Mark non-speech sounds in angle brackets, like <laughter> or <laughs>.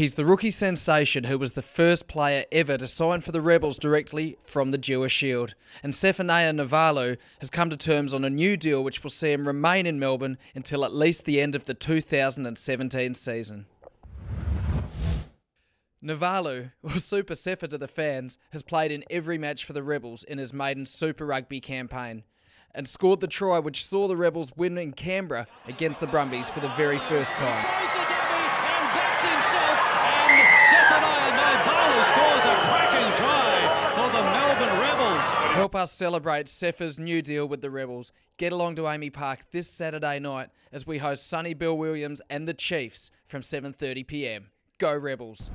He's the rookie sensation who was the first player ever to sign for the Rebels directly from the Dewar Shield. And Sefanaia Naivalu has come to terms on a new deal which will see him remain in Melbourne until at least the end of the 2017 season. Naivalu, <laughs> or Super Sefa to the fans, has played in every match for the Rebels in his maiden Super Rugby campaign and scored the try which saw the Rebels win in Canberra against the Brumbies for the very first time. scores a cracking try for the Melbourne Rebels. Help us celebrate Sefa's new deal with the Rebels. Get along to AAMI Park this Saturday night as we host Sonny Bill Williams and the Chiefs from 7:30 p.m. Go Rebels.